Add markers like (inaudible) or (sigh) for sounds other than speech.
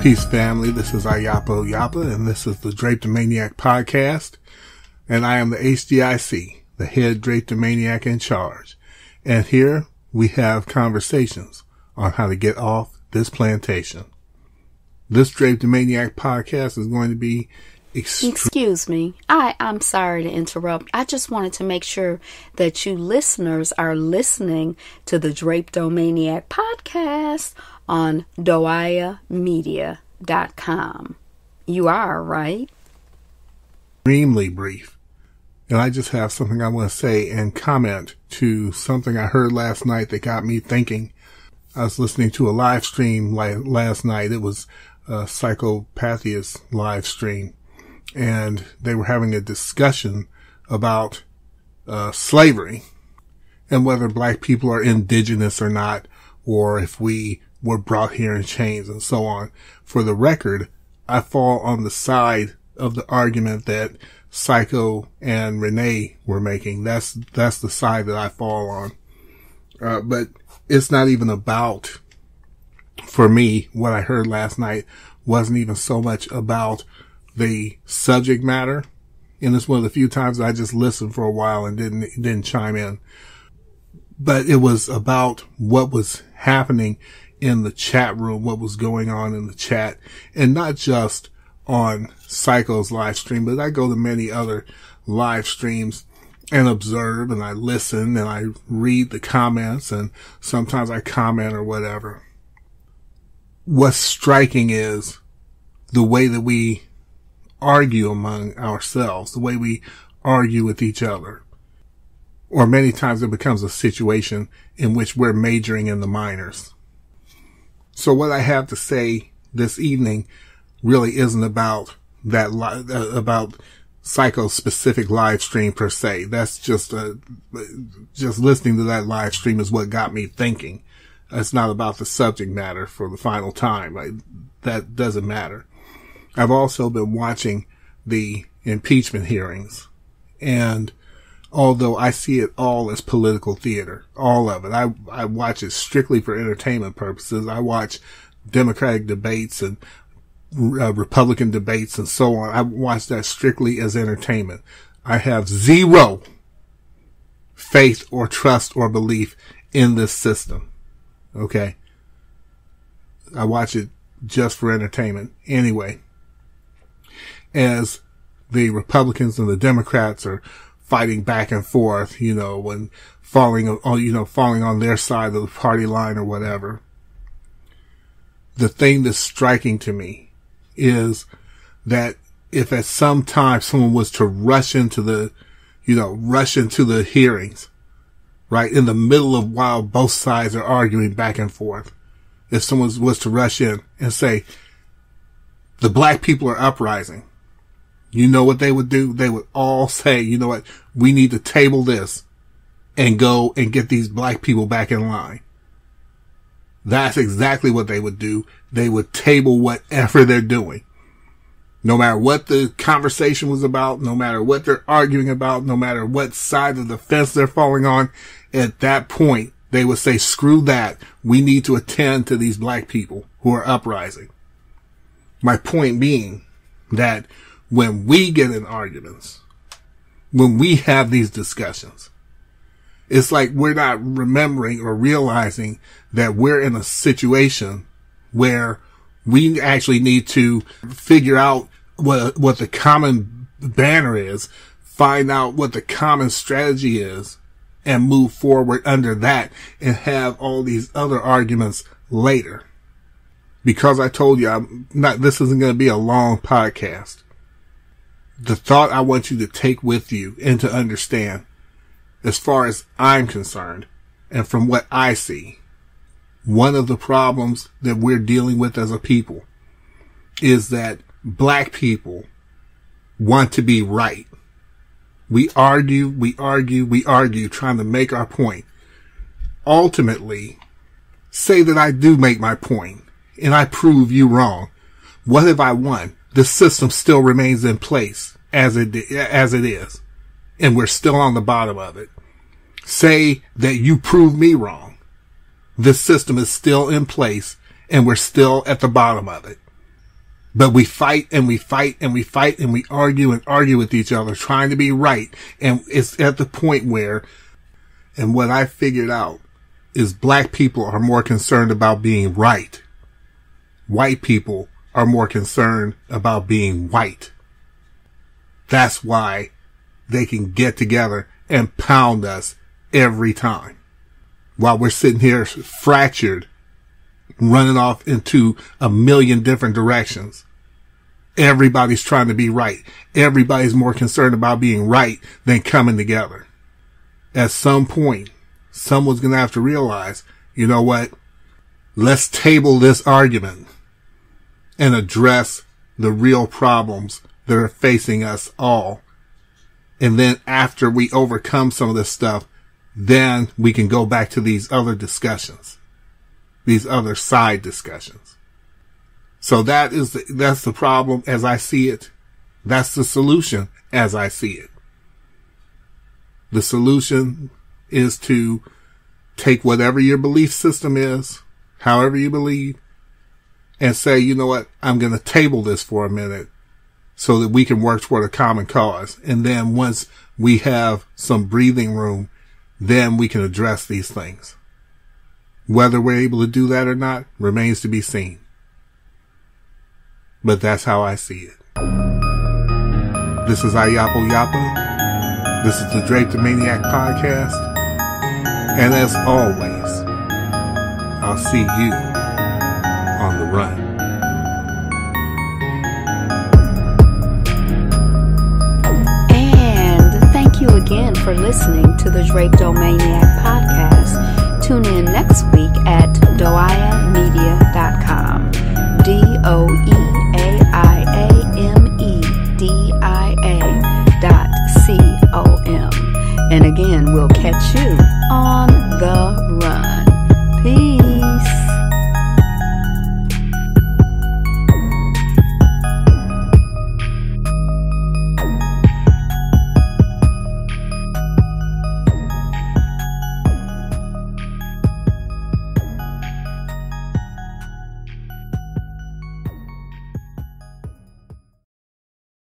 Peace, family. This is Iyapo Yapa, and this is the Drapetomaniac podcast. And I am the HDIC, the head Drapetomaniac in charge. And here we have conversations on how to get off this plantation. This Drapetomaniac podcast is going to be extreme. Excuse me. I, I'm sorry to interrupt. I just wanted to make sure that you listeners are listening to the Drapetomaniac podcast on doayamedia.com. You are, right? extremely brief. And I just have something I want to say and comment to something I heard last night that got me thinking. I was listening to a live stream last night. It was a Psychopathia's live stream and they were having a discussion about uh, slavery and whether black people are indigenous or not, or if we were brought here in chains and so on. For the record, I fall on the side of the argument that Psycho and Renee were making. That's, that's the side that I fall on. Uh, but it's not even about, for me, what I heard last night wasn't even so much about the subject matter. And it's one of the few times I just listened for a while and didn't, didn't chime in. But it was about what was happening in the chat room, what was going on in the chat and not just on Psycho's live stream, but I go to many other live streams and observe and I listen and I read the comments and sometimes I comment or whatever. What's striking is the way that we argue among ourselves, the way we argue with each other. Or many times it becomes a situation in which we're majoring in the minors. So what I have to say this evening really isn't about that, li- uh, about psycho specific live stream per se. That's just, uh, just listening to that live stream is what got me thinking. It's not about the subject matter for the final time. I, that doesn't matter. I've also been watching the impeachment hearings and although I see it all as political theater, all of it, I, I watch it strictly for entertainment purposes. I watch Democratic debates and uh, Republican debates and so on. I watch that strictly as entertainment. I have zero faith or trust or belief in this system. Okay. I watch it just for entertainment. Anyway, as the Republicans and the Democrats are fighting back and forth, you know, when falling on, you know, falling on their side of the party line or whatever. The thing that's striking to me is that if at some time someone was to rush into the, you know, rush into the hearings, right, in the middle of while both sides are arguing back and forth, if someone was to rush in and say, the black people are uprising, you know what they would do? They would all (laughs) say, you know what? We need to table this and go and get these black people back in line. That's exactly what they would do. They would table whatever they're doing. No matter what the conversation was about, no matter what they're arguing about, no matter what side of the fence they're falling on, at that point, they would say, screw that. We need to attend to these black people who are uprising. My point being that when we get in arguments, when we have these discussions, it's like we're not remembering or realizing that we're in a situation where we actually need to figure out what, what the common banner is, find out what the common strategy is, and move forward under that and have all these other arguments later. Because I told you I'm not, this isn't going to be a long podcast the thought I want you to take with you and to understand, as far as I'm concerned, and from what I see, one of the problems that we're dealing with as a people is that black people want to be right. We argue, we argue, we argue, trying to make our point. Ultimately, say that I do make my point and I prove you wrong. What have I won? The system still remains in place as it, as it is. And we're still on the bottom of it. Say that you prove me wrong. The system is still in place and we're still at the bottom of it. But we fight and we fight and we fight and we argue and argue with each other, trying to be right. And it's at the point where, and what I figured out is black people are more concerned about being right. White people are more concerned about being white. That's why they can get together and pound us every time while we're sitting here fractured, running off into a million different directions. Everybody's trying to be right. Everybody's more concerned about being right than coming together. At some point, someone's going to have to realize, you know what? Let's table this argument and address the real problems that are facing us all. And then after we overcome some of this stuff, then we can go back to these other discussions, these other side discussions. So that is the, that's the problem as I see it. That's the solution as I see it. The solution is to take whatever your belief system is, however you believe, and say, you know what, I'm going to table this for a minute so that we can work toward a common cause. And then once we have some breathing room, then we can address these things. Whether we're able to do that or not remains to be seen. But that's how I see it. This is Iyapo Yapa. This is the Drapetomaniac podcast. And as always, I'll see you on the run. you again for listening to the Drapetomaniac podcast. Tune in next week at doiamedia.com. D O E A I A M E D I A dot C O M. And again, we'll catch you on the run.